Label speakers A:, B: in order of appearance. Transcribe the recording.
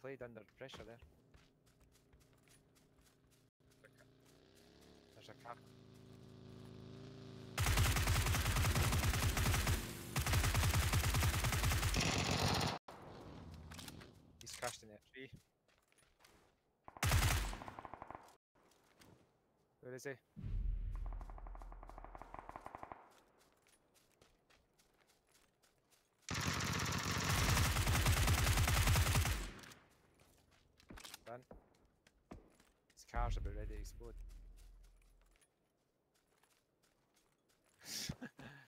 A: played under pressure there. There's a car. He's crashed in that tree. Where is he? Done. His car's about ready to explode.